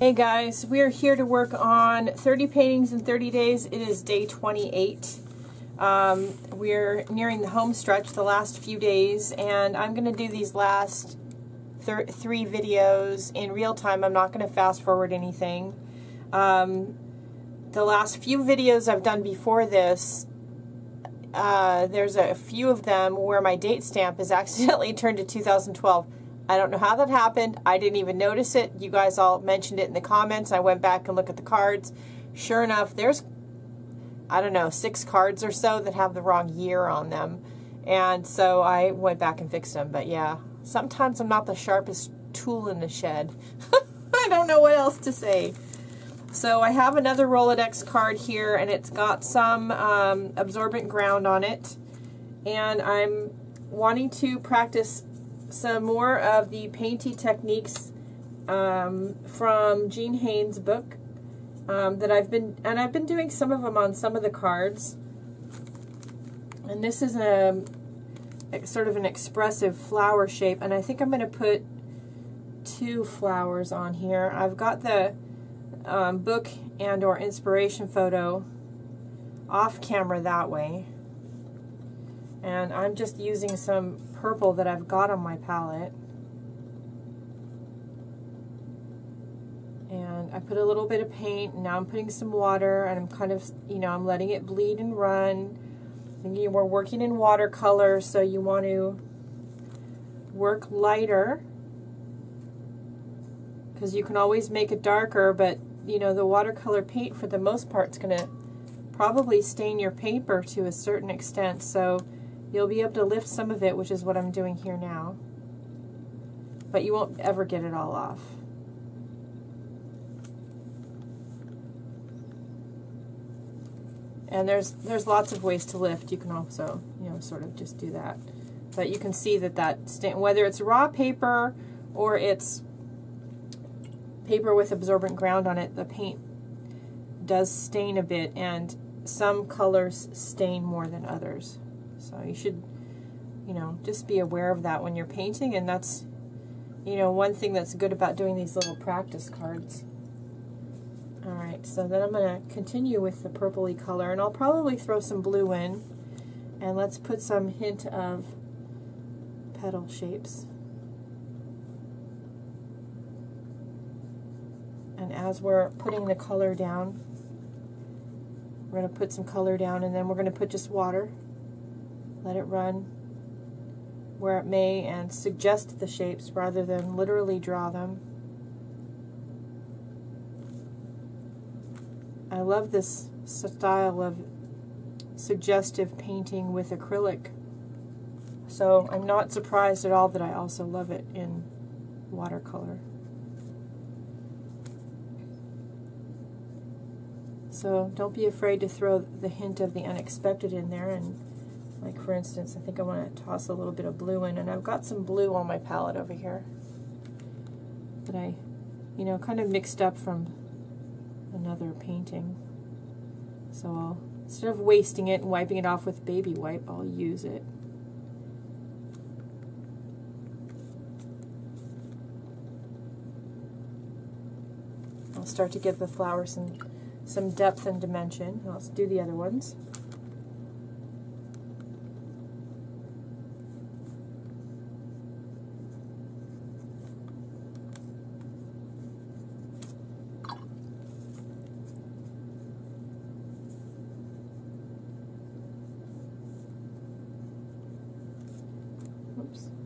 Hey guys, we are here to work on 30 paintings in 30 days. It is day 28. Um, we're nearing the home stretch, the last few days, and I'm going to do these last three videos in real time. I'm not going to fast forward anything. Um, the last few videos I've done before this, uh, there's a few of them where my date stamp is accidentally turned to 2012. I don't know how that happened. I didn't even notice it. You guys all mentioned it in the comments. I went back and looked at the cards. Sure enough, there's, I don't know, six cards or so that have the wrong year on them. And so I went back and fixed them. But yeah, sometimes I'm not the sharpest tool in the shed. I don't know what else to say. So I have another Rolodex card here, and it's got some um, absorbent ground on it. And I'm wanting to practice some more of the painty techniques um, from Jean Haines' book um, that I've been, and I've been doing some of them on some of the cards. And this is a, a sort of an expressive flower shape, and I think I'm going to put two flowers on here. I've got the um, book and or inspiration photo off camera that way. And I'm just using some purple that I've got on my palette. And I put a little bit of paint, and now I'm putting some water, and I'm kind of, you know, I'm letting it bleed and run. You we're working in watercolor, so you want to work lighter because you can always make it darker, but you know, the watercolor paint for the most part is going to probably stain your paper to a certain extent. So You'll be able to lift some of it, which is what I'm doing here now. But you won't ever get it all off. And there's there's lots of ways to lift. You can also, you know, sort of just do that. But you can see that that stain, whether it's raw paper or it's paper with absorbent ground on it, the paint does stain a bit and some colors stain more than others. So you should, you know, just be aware of that when you're painting, and that's, you know, one thing that's good about doing these little practice cards. Alright, so then I'm going to continue with the purpley color, and I'll probably throw some blue in, and let's put some hint of petal shapes. And as we're putting the color down, we're going to put some color down, and then we're going to put just water. Let it run where it may and suggest the shapes rather than literally draw them. I love this style of suggestive painting with acrylic. So I'm not surprised at all that I also love it in watercolor. So don't be afraid to throw the hint of the unexpected in there and like for instance, I think I want to toss a little bit of blue in, and I've got some blue on my palette over here that I, you know, kind of mixed up from another painting. So I'll, instead of wasting it and wiping it off with baby wipe, I'll use it. I'll start to give the flower some, some depth and dimension. Let's do the other ones.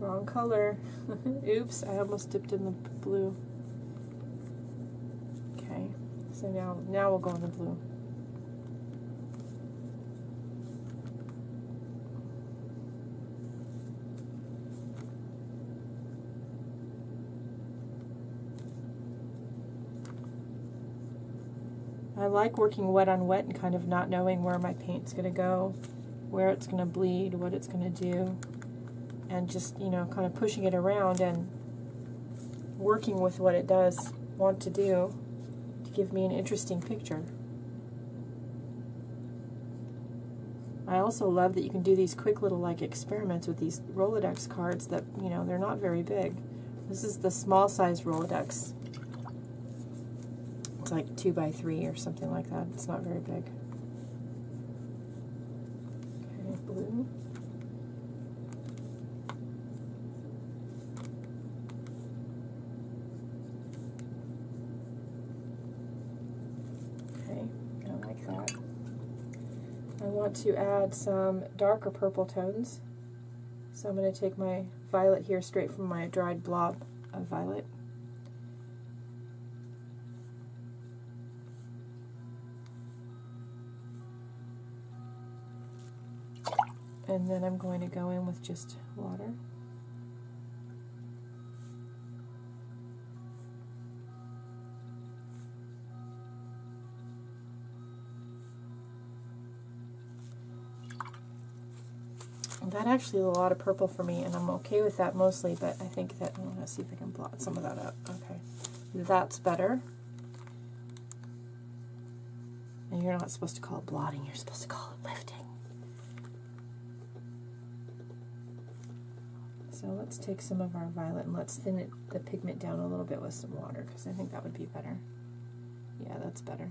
Wrong color. Oops, I almost dipped in the blue. Okay, so now, now we'll go in the blue. I like working wet on wet and kind of not knowing where my paint's going to go, where it's going to bleed, what it's going to do and just, you know, kind of pushing it around and working with what it does want to do to give me an interesting picture. I also love that you can do these quick little like experiments with these Rolodex cards that, you know, they're not very big. This is the small size Rolodex. It's like two by three or something like that. It's not very big. Okay, blue. Okay, I like that. I want to add some darker purple tones. So I'm going to take my violet here straight from my dried blob of violet. And then I'm going to go in with just water. That actually is a lot of purple for me, and I'm okay with that mostly, but I think that, I want to see if I can blot some of that up. Okay, that's better. And you're not supposed to call it blotting, you're supposed to call it lifting. So let's take some of our violet and let's thin it, the pigment down a little bit with some water, because I think that would be better. Yeah, that's better.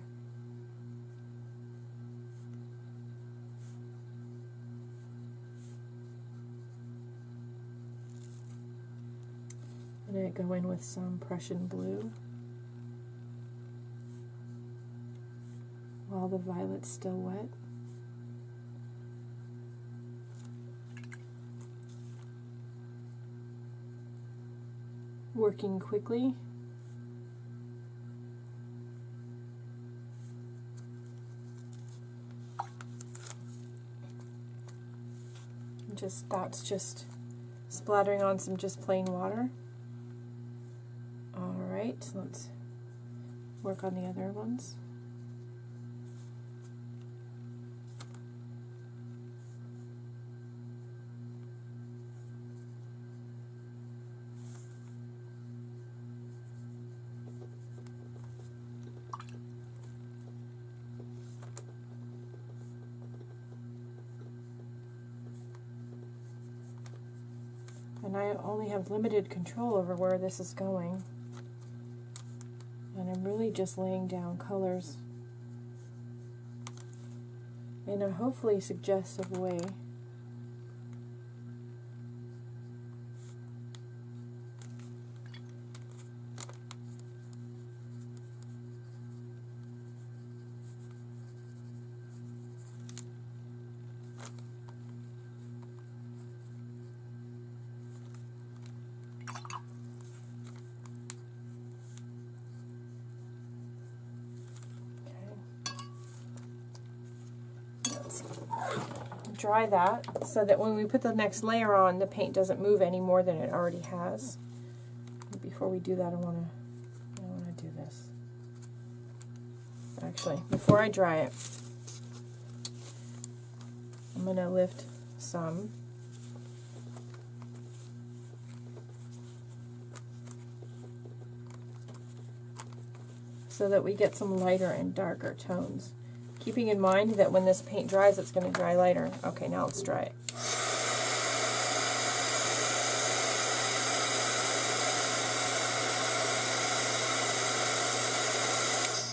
Going to go in with some Prussian blue while the violet's still wet. Working quickly. Just that's just splattering on some just plain water right, let's work on the other ones. And I only have limited control over where this is going. Really just laying down colors in a hopefully suggestive way. Dry that so that when we put the next layer on, the paint doesn't move any more than it already has. Before we do that, I want to I want to do this. Actually, before I dry it, I'm going to lift some so that we get some lighter and darker tones. Keeping in mind that when this paint dries, it's going to dry lighter. Okay, now let's dry it.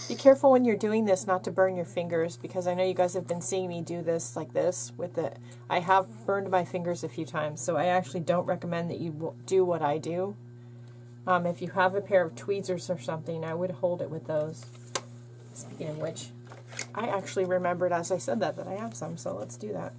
Be careful when you're doing this not to burn your fingers because I know you guys have been seeing me do this like this with it. I have burned my fingers a few times, so I actually don't recommend that you do what I do. Um, if you have a pair of tweezers or something, I would hold it with those. Speaking of which, I actually remembered as I said that that I have some, so let's do that.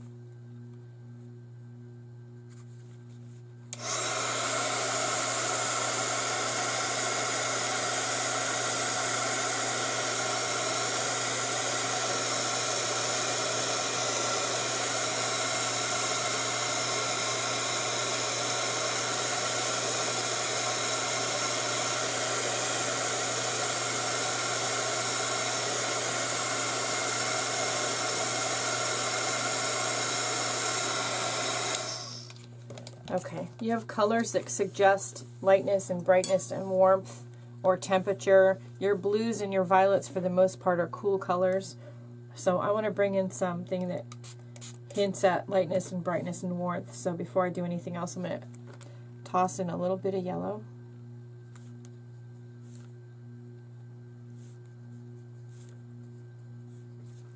Okay, you have colors that suggest lightness and brightness and warmth or temperature. Your blues and your violets for the most part are cool colors. So I want to bring in something that hints at lightness and brightness and warmth. So before I do anything else, I'm going to toss in a little bit of yellow.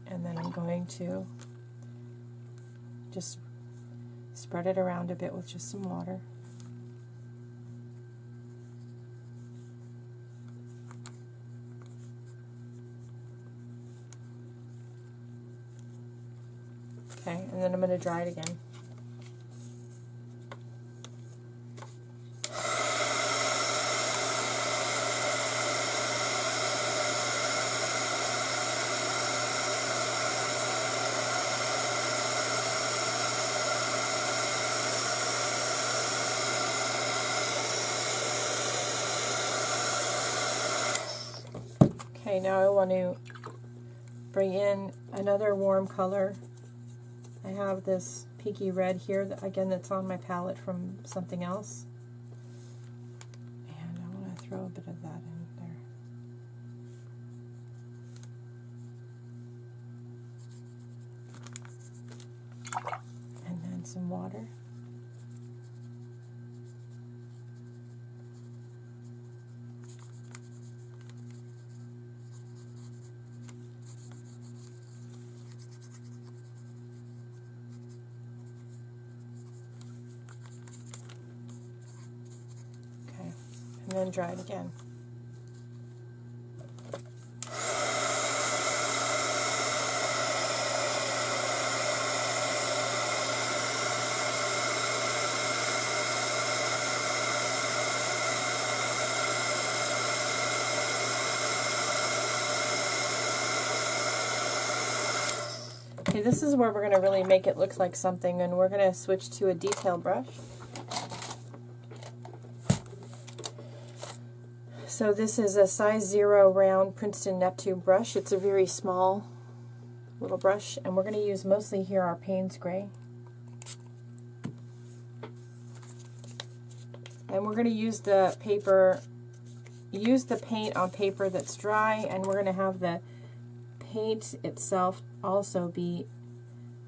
And then I'm going to just spread it around a bit with just some water. Okay, and then I'm going to dry it again. Now I want to bring in another warm color. I have this peaky red here, that, again, that's on my palette from something else. And I want to throw a bit of that in there. And then some water. And dry it again. Okay, this is where we're going to really make it look like something, and we're going to switch to a detail brush. So this is a size zero round Princeton Neptune brush. It's a very small little brush, and we're going to use mostly here our Payne's Gray. And we're going to use the paper, use the paint on paper that's dry, and we're going to have the paint itself also be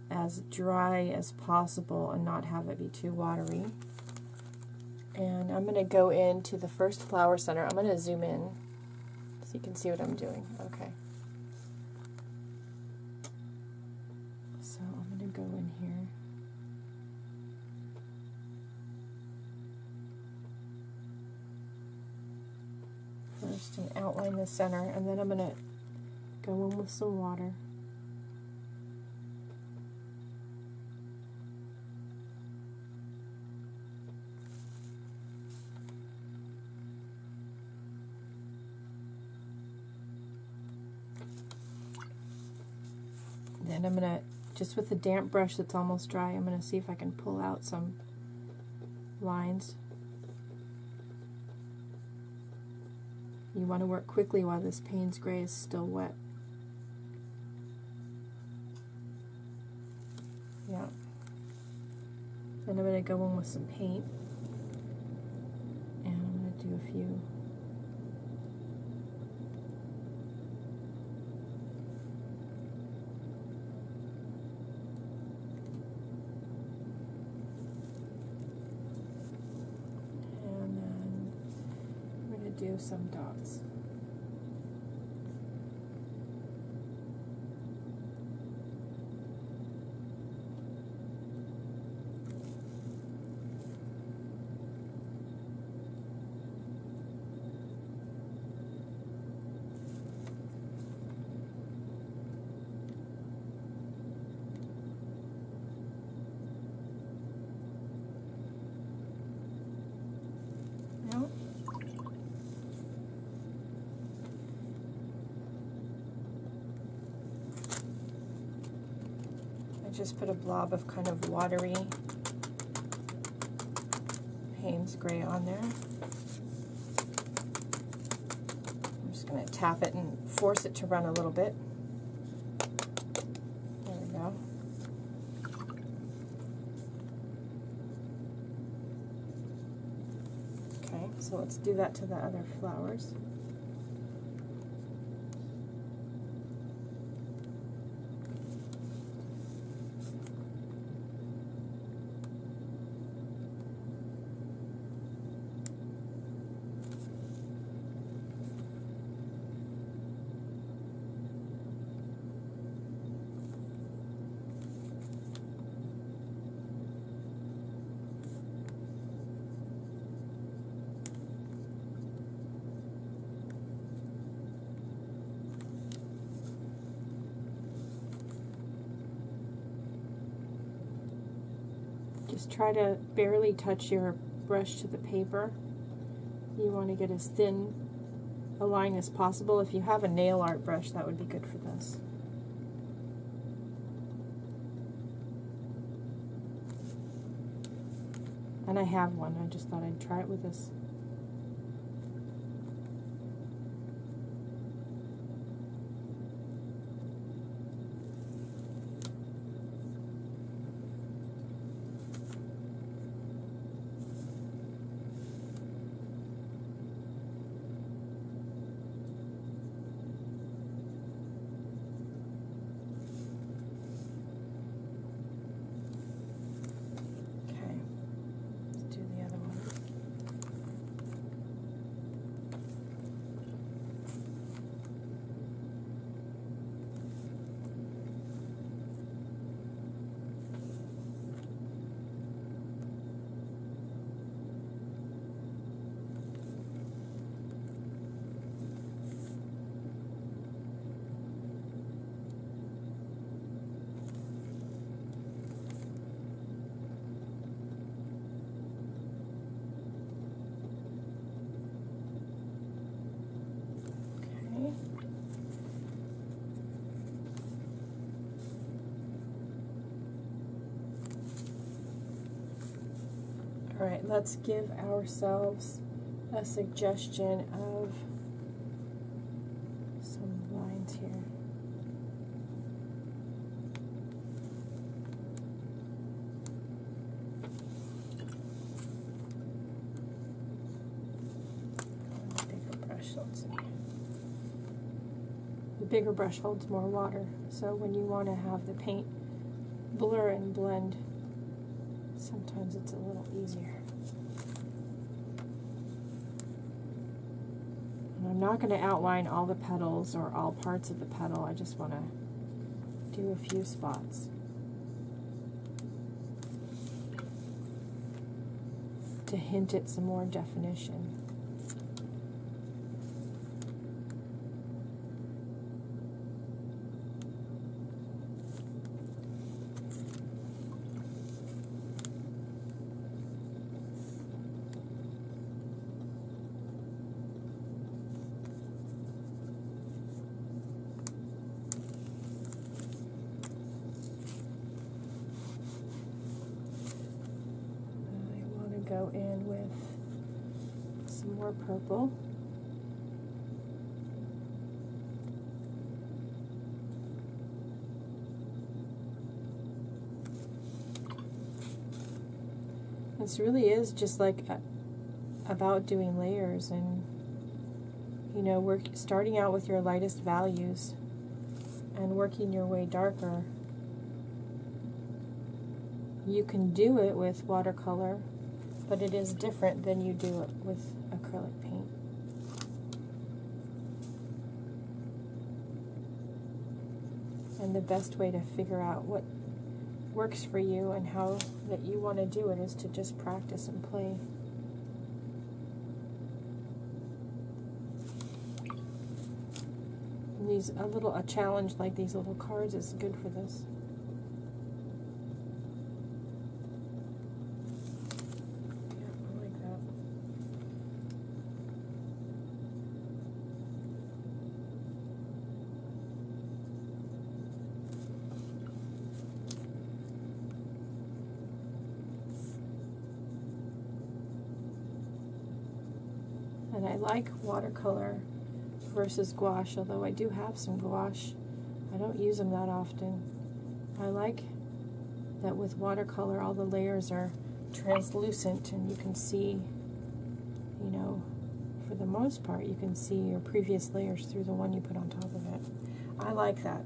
as dry as possible and not have it be too watery. And I'm going to go into the first flower center. I'm going to zoom in so you can see what I'm doing. Okay. So I'm going to go in here. First and outline the center and then I'm going to go in with some water. And I'm going to, just with the damp brush that's almost dry, I'm going to see if I can pull out some lines. You want to work quickly while this Payne's Gray is still wet. Yeah. Then I'm going to go in with some paint. And I'm going to do a few do some dots. Just put a blob of kind of watery Payne's Gray on there. I'm just going to tap it and force it to run a little bit. There we go. Okay, so let's do that to the other flowers. Just try to barely touch your brush to the paper. You want to get as thin a line as possible. If you have a nail art brush, that would be good for this. And I have one, I just thought I'd try it with this. All right, let's give ourselves a suggestion of some lines here. The bigger brush holds more water, so when you want to have the paint blur and blend sometimes it's a little easier. And I'm not going to outline all the petals or all parts of the petal, I just want to do a few spots. To hint at some more definition. go in with some more purple. This really is just like a, about doing layers and you know, work starting out with your lightest values and working your way darker. You can do it with watercolor but it is different than you do it with acrylic paint. And the best way to figure out what works for you and how that you want to do it is to just practice and play. And these a little a challenge like these little cards is good for this. and I like watercolor versus gouache, although I do have some gouache. I don't use them that often. I like that with watercolor all the layers are translucent and you can see, you know, for the most part, you can see your previous layers through the one you put on top of it. I like that.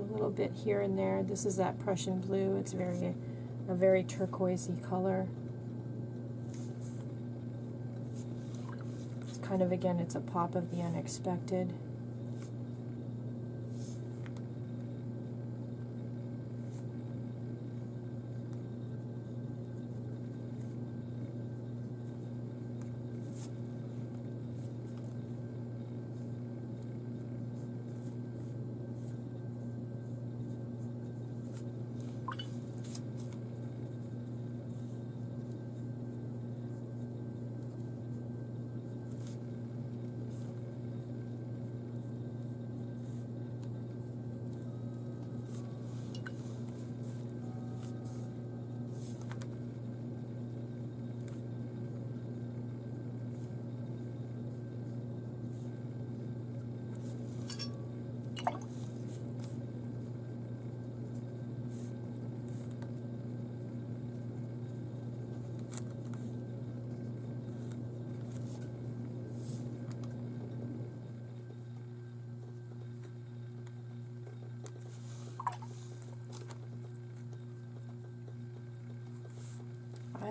a little bit here and there. This is that Prussian blue. It's very a very turquoisey color. It's kind of, again, it's a pop of the unexpected.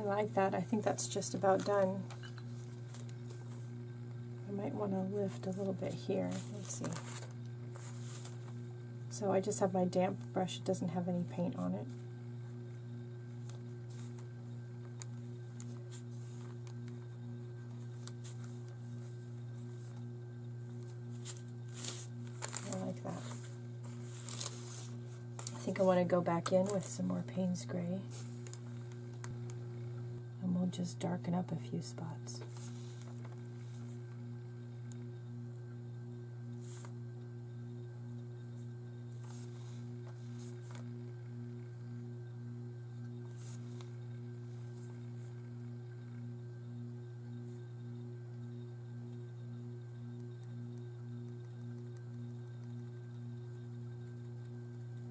Like that. I think that's just about done. I might want to lift a little bit here. Let's see. So I just have my damp brush. It doesn't have any paint on it. I like that. I think I want to go back in with some more Payne's Gray. Just darken up a few spots.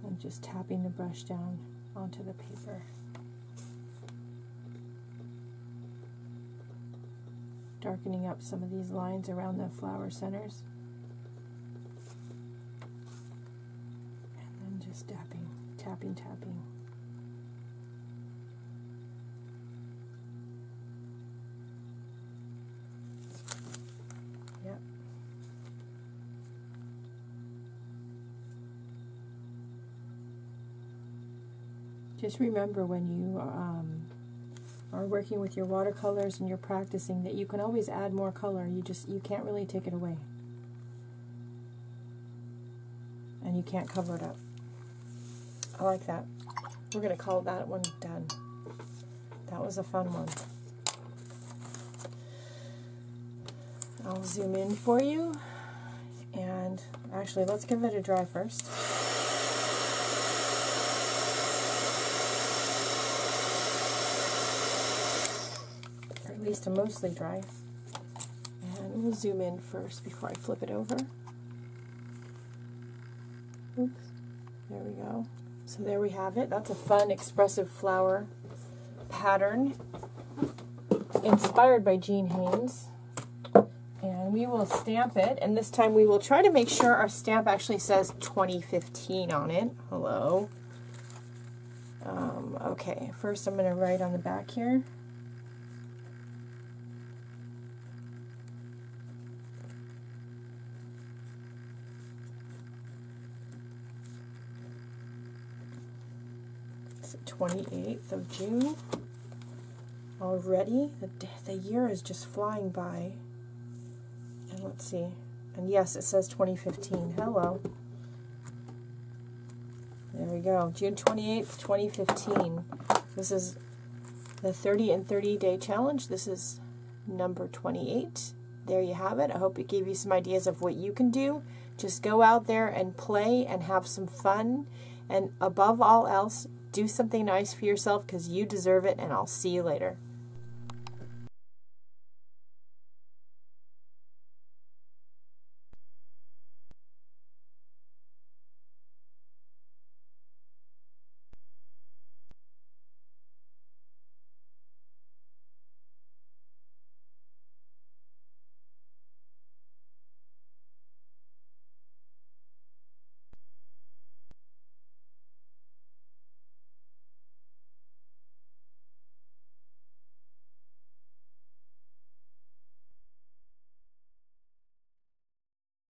I'm just tapping the brush down onto the paper. Darkening up some of these lines around the flower centers. And then just tapping, tapping, tapping. Yep. Just remember when you um, are working with your watercolors and you're practicing that you can always add more color. You just you can't really take it away. And you can't cover it up. I like that. We're going to call that one done. That was a fun one. I'll zoom in for you. And actually, let's give it a dry first. Or at least mostly dry. And we'll zoom in first before I flip it over. Oops. There we go. So there we have it. That's a fun, expressive flower pattern inspired by Jean Haines. And we will stamp it, and this time we will try to make sure our stamp actually says 2015 on it. Hello. Um, okay, first I'm going to write on the back here. 28th of June. Already, the, the year is just flying by. And let's see. And yes, it says 2015. Hello. There we go. June 28th, 2015. This is the 30 and 30 day challenge. This is number 28. There you have it. I hope it gave you some ideas of what you can do. Just go out there and play and have some fun. And above all else, do something nice for yourself because you deserve it. And I'll see you later.